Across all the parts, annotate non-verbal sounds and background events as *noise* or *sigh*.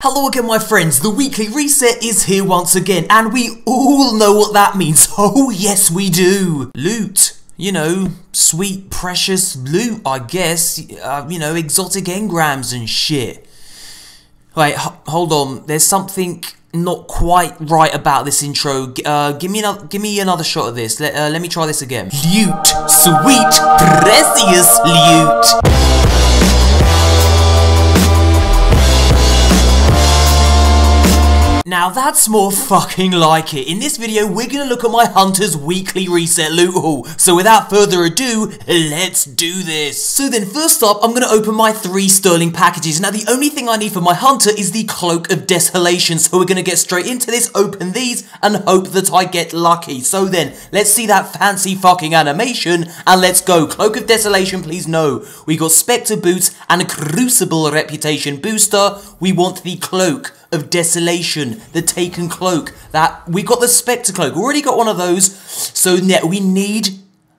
Hello again my friends, the weekly reset is here once again and we all know what that means. *laughs* Oh yes we do. Loot. You know, sweet precious loot I guess. Uh, you know, exotic engrams and shit. Wait, hold on. There's something not quite right about this intro. Uh, give me another, give me another shot of this. Let, uh, let me try this again. Loot. Sweet precious loot. Now that's more fucking like it. In this video, we're gonna look at my Hunter's weekly reset loot haul. So without further ado, let's do this. So then first up, I'm gonna open my three sterling packages. Now the only thing I need for my Hunter is the Cloak of Desolation. So we're gonna get straight into this, open these, and hope that I get lucky. So then, let's see that fancy fucking animation, and let's go. Cloak of Desolation, please no. We got Spectre Boots and a Crucible Reputation Booster. We want the Cloak of desolation, the taken cloak. That we got the spectre cloak. Already got one of those. So yeah, we need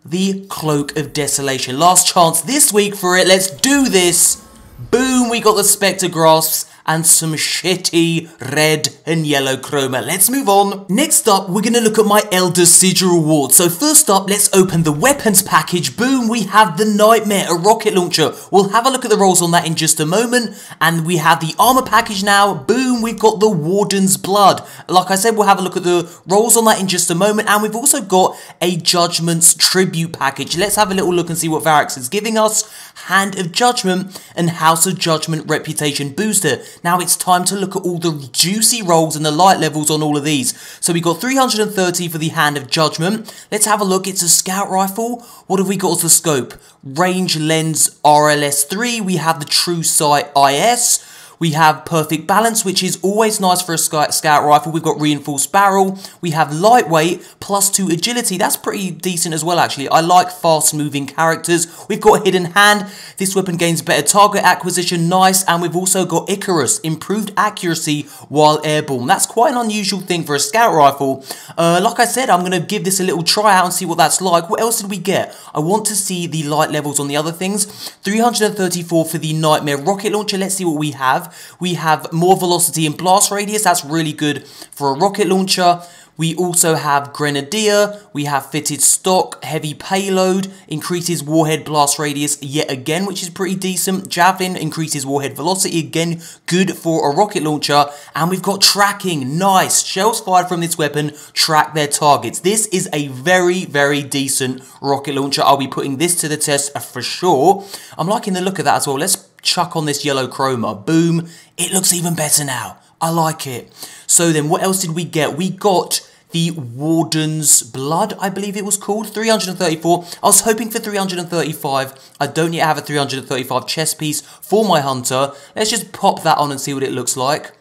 the cloak of desolation. Last chance this week for it. Let's do this. Boom, we got the spectre grasps and some shitty red and yellow chroma. Let's move on. Next up, we're going to look at my Elder Sigil reward. So first up, let's open the weapons package. Boom, we have the Nightmare, a rocket launcher. We'll have a look at the rolls on that in just a moment. And we have the armor package now. Boom, we've got the Warden's Blood. Like I said, we'll have a look at the rolls on that in just a moment. And we've also got a Judgment's Tribute package. Let's have a little look and see what Variks is giving us. Hand of Judgment and House of Judgment Reputation Booster. Now it's time to look at all the juicy rolls and the light levels on all of these. So we got 330 for the Hand of Judgment. Let's have a look. It's a scout rifle. What have we got as the scope? Range Lens RLS3. We have the True Sight IS. We have perfect balance, which is always nice for a scout rifle. We've got reinforced barrel. We have lightweight plus two agility. That's pretty decent as well, actually. I like fast moving characters. We've got hidden hand. This weapon gains better target acquisition. Nice. And we've also got Icarus, improved accuracy while airborne. That's quite an unusual thing for a scout rifle. Uh, like I said, I'm going to give this a little try out and see what that's like. What else did we get? I want to see the light levels on the other things. 334 for the Nightmare rocket launcher. Let's see what we have. We have more velocity and blast radius. That's really good for a rocket launcher. We also have Grenadier, we have fitted stock, heavy payload, increases warhead blast radius yet again, which is pretty decent. Javelin increases warhead velocity, again, good for a rocket launcher. And we've got tracking, nice. Shells fired from this weapon track their targets. This is a very, very decent rocket launcher. I'll be putting this to the test for sure. I'm liking the look of that as well. Let's chuck on this yellow chroma. Boom. It looks even better now. I like it. So then what else did we get? We got the Warden's Blood, I believe it was called. 334. I was hoping for 335. I don't yet have a 335 chest piece for my Hunter. Let's just pop that on and see what it looks like.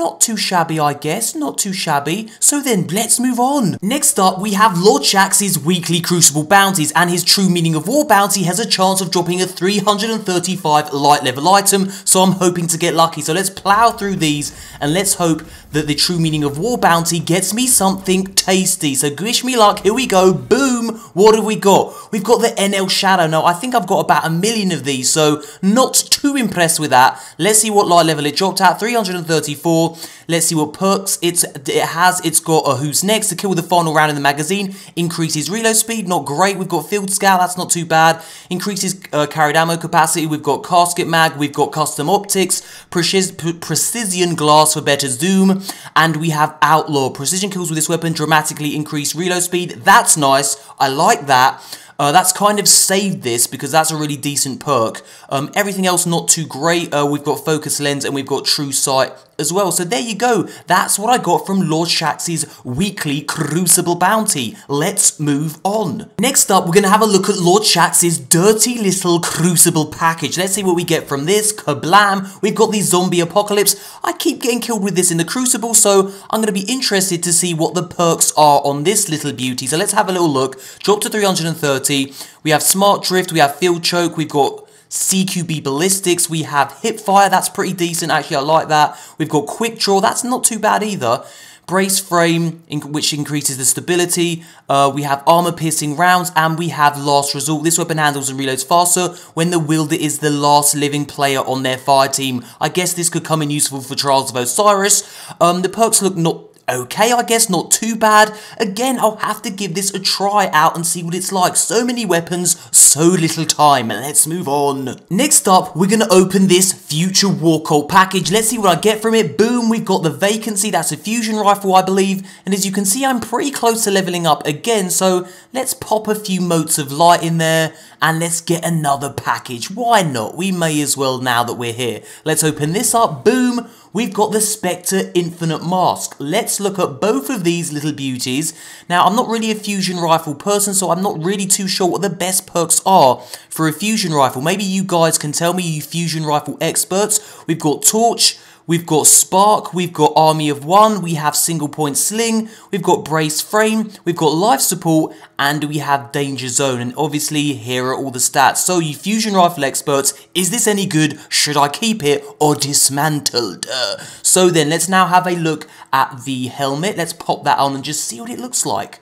Not too shabby, I guess, not too shabby. So then, let's move on. Next up, we have Lord Shaxx's weekly Crucible bounties, and his True Meaning of War bounty has a chance of dropping a 335 light level item, so I'm hoping to get lucky. So let's plow through these, and let's hope that the True Meaning of War bounty gets me something tasty. So wish me luck, here we go, boom, what have we got? We've got the NL Shadow. Now, I think I've got about a million of these, so not too impressed with that. Let's see what light level it dropped at, 334. Let's see what perks it's, it has. It's got a Who's Next to kill the final round in the magazine. Increases reload speed, not great. We've got Field Scout, that's not too bad. Increases uh, carried ammo capacity. We've got Casket Mag, we've got Custom Optics, Precis Precision Glass for better zoom, and we have Outlaw. Precision kills with this weapon dramatically increase reload speed. That's nice. I like that. Uh, that's kind of saved this because that's a really decent perk. Um, everything else not too great. Uh, we've got focus lens and we've got true sight as well. So there you go. That's what I got from Lord Shaxx's weekly Crucible bounty. Let's move on. Next up, we're going to have a look at Lord Shaxx's dirty little Crucible package. Let's see what we get from this. Kablam! We've got the Zombie Apocalypse. I keep getting killed with this in the Crucible, so I'm going to be interested to see what the perks are on this little beauty. So let's have a little look. Drop to 330. We have Smart Drift, we have Field Choke, we've got CQB Ballistics. We have Hip Fire, that's pretty decent. Actually, I like that. We've got Quick Draw, that's not too bad either. brace frame, which increases the stability. Uh, we have armor piercing rounds, and we have last resort. This weapon handles and reloads faster when the wielder is the last living player on their fire team. I guess this could come in useful for Trials of Osiris. Um, the perks look not okay, I guess, not too bad. Again, I'll have to give this a try out and see what it's like. So many weapons, so little time. Let's move on. Next up, we're going to open this Future War Cult package. Let's see what I get from it. Boom, we've got the Vacancy. That's a fusion rifle, I believe. And as you can see, I'm pretty close to leveling up again. So let's pop a few motes of light in there and let's get another package. Why not? We may as well now that we're here. Let's open this up. Boom we've got the Spectre Infinite Mask. Let's look at both of these little beauties. Now, I'm not really a fusion rifle person, so I'm not really too sure what the best perks are for a fusion rifle. Maybe you guys can tell me, you fusion rifle experts. We've got Torch, We've got Spark, we've got Army of One, we have Single Point Sling, we've got Brace Frame, we've got Life Support, and we have Danger Zone. And obviously, here are all the stats. So, you Fusion Rifle experts, is this any good? Should I keep it or dismantled? Uh, so then, let's now have a look at the helmet. Let's pop that on and just see what it looks like.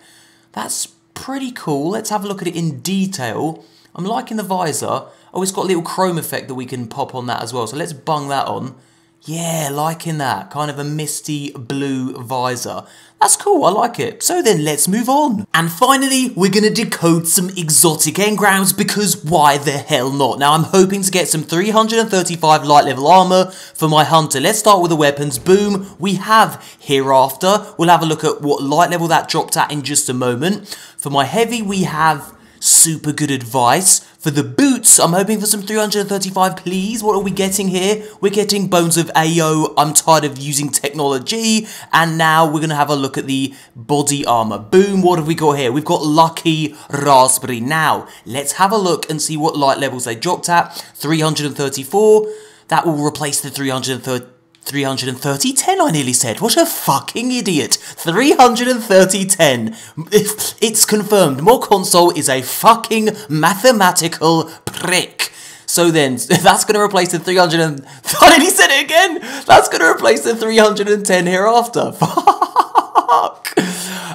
That's pretty cool. Let's have a look at it in detail. I'm liking the visor. Oh, it's got a little chrome effect that we can pop on that as well. So let's bung that on. Yeah, liking that. Kind of a misty blue visor. That's cool, I like it. So then let's move on. And finally, we're gonna decode some exotic engrams because why the hell not? Now I'm hoping to get some 335 light level armor for my hunter. Let's start with the weapons. Boom, we have hereafter. We'll have a look at what light level that dropped at in just a moment. For my heavy, we have super good advice. For the boots, I'm hoping for some 335, please. What are we getting here? We're getting Bones of Eao. I'm tired of using technology. And now we're going to have a look at the body armor. Boom, what have we got here? We've got Lucky Raspberry. Now, let's have a look and see what light levels they dropped at. 334. That will replace the 330 330 10 I nearly said. What a fucking idiot. 330 10. It's confirmed. MoreConsole is a fucking mathematical prick. So then, *laughs* that's going to replace the 300 and... *laughs* I nearly said it again! That's going to replace the 310 hereafter. *laughs* Fuck!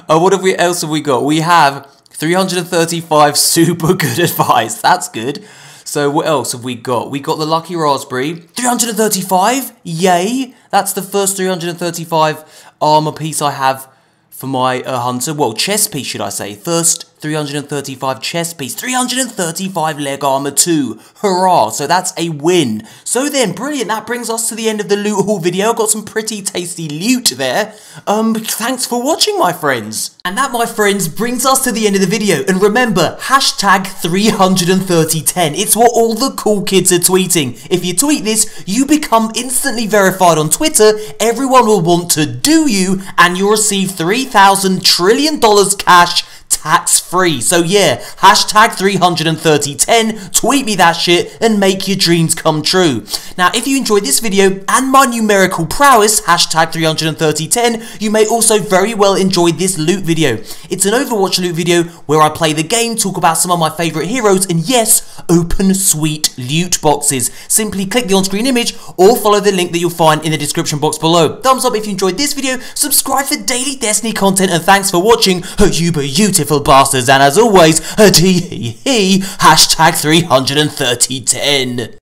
Uh, what have we else have we got? We have 335 super good advice. That's good. So what else have we got? We got the Lucky Raspberry. 335? Yay! That's the first 335 armor piece I have for my uh, hunter. Well, chest piece, should I say. First 335 chest piece, 335 leg armor too. Hurrah, so that's a win. So then, brilliant, that brings us to the end of the loot haul video. Got some pretty tasty loot there. Um, thanks for watching, my friends. And that, my friends, brings us to the end of the video. And remember, hashtag 33010. It's what all the cool kids are tweeting. If you tweet this, you become instantly verified on Twitter, everyone will want to do you, and you'll receive $3,000 trillion cash tax free. So yeah, hashtag 33010, tweet me that shit and make your dreams come true. Now, if you enjoyed this video and my numerical prowess, hashtag 33010, you may also very well enjoy this loot video. It's an Overwatch loot video where I play the game, talk about some of my favourite heroes, and yes, open sweet loot boxes. Simply click the on-screen image or follow the link that you'll find in the description box below. Thumbs up if you enjoyed this video, subscribe for daily Destiny content, and thanks for watching, you beautiful little bastards, and as always, a tee hee hee, hashtag 33010.